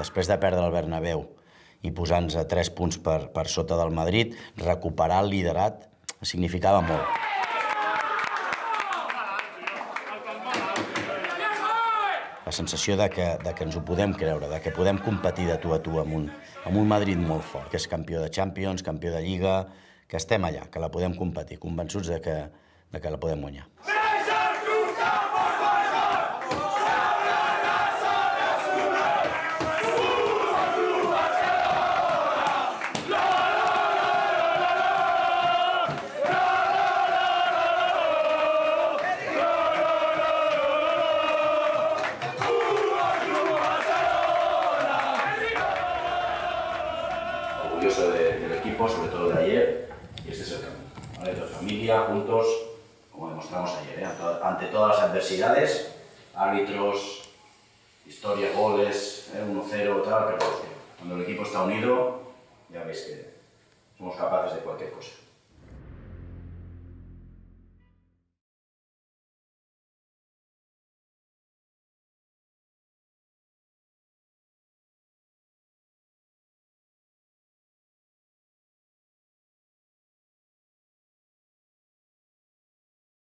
després de perdre el Bernabéu i posar-nos a 3 punts per, per sota del Madrid, recuperar el liderat significava molt. La sensació de que, de que ens ho podem creure, de que podem competir de tu a tu amb un, amb un Madrid molt fort, que és campió de Champions, campió de Lliga, que estem allà, que la podem competir, convençuts de que, de que la podem guanyar. Orgulloso de- del equipo, sobre todo de ayer, y este es el camino. ¿vale? De familia, juntos, como demostramos ayer, ¿eh? ante, todas las adversidades, árbitros, historia, goles, ¿eh? 1-0, tal, pero cuando el equipo está unido, ya veis que somos capaces de cualquier cosa.